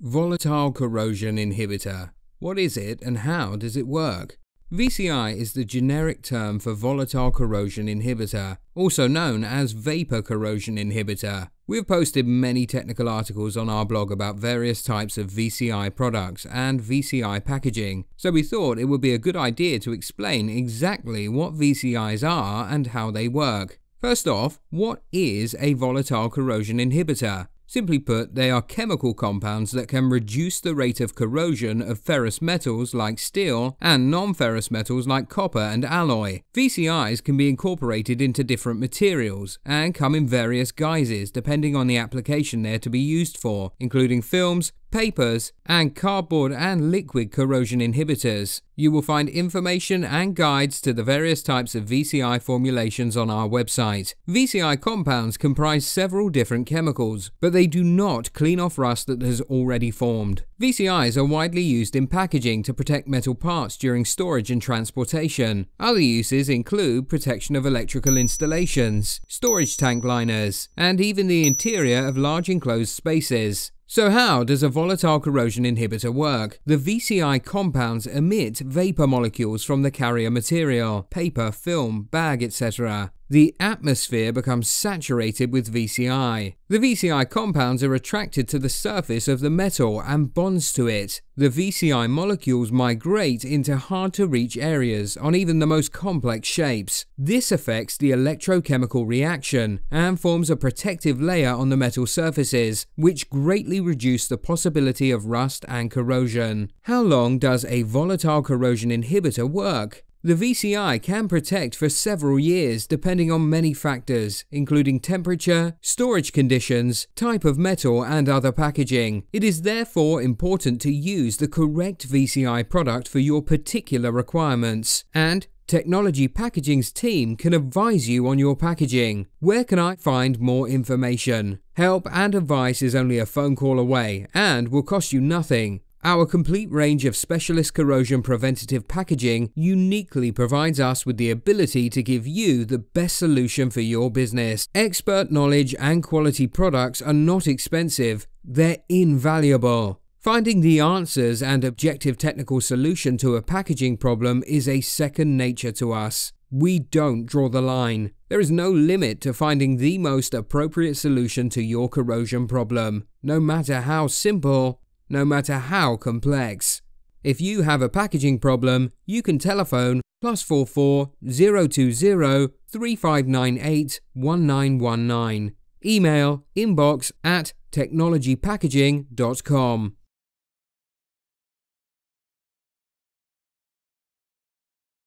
Volatile corrosion inhibitor. What is it and how does it work? VCI is the generic term for volatile corrosion inhibitor, also known as vapor corrosion inhibitor. We've posted many technical articles on our blog about various types of VCI products and VCI packaging, so we thought it would be a good idea to explain exactly what VCIs are and how they work. First off, what is a volatile corrosion inhibitor? Simply put, they are chemical compounds that can reduce the rate of corrosion of ferrous metals like steel and non-ferrous metals like copper and alloy. VCIs can be incorporated into different materials and come in various guises depending on the application they're to be used for, including films, papers, and cardboard and liquid corrosion inhibitors. You will find information and guides to the various types of VCI formulations on our website. VCI compounds comprise several different chemicals, but they do not clean off rust that has already formed. VCIs are widely used in packaging to protect metal parts during storage and transportation. Other uses include protection of electrical installations, storage tank liners, and even the interior of large enclosed spaces. So how does a volatile corrosion inhibitor work? The VCI compounds emit vapor molecules from the carrier material, paper, film, bag, etc the atmosphere becomes saturated with VCI. The VCI compounds are attracted to the surface of the metal and bonds to it. The VCI molecules migrate into hard to reach areas on even the most complex shapes. This affects the electrochemical reaction and forms a protective layer on the metal surfaces, which greatly reduce the possibility of rust and corrosion. How long does a volatile corrosion inhibitor work? The VCI can protect for several years depending on many factors, including temperature, storage conditions, type of metal, and other packaging. It is therefore important to use the correct VCI product for your particular requirements. And Technology Packaging's team can advise you on your packaging. Where can I find more information? Help and advice is only a phone call away and will cost you nothing. Our complete range of specialist corrosion preventative packaging uniquely provides us with the ability to give you the best solution for your business. Expert knowledge and quality products are not expensive, they're invaluable. Finding the answers and objective technical solution to a packaging problem is a second nature to us. We don't draw the line. There is no limit to finding the most appropriate solution to your corrosion problem, no matter how simple no matter how complex. If you have a packaging problem, you can telephone plus 44 020 3598 1919. Email inbox at technologypackaging.com.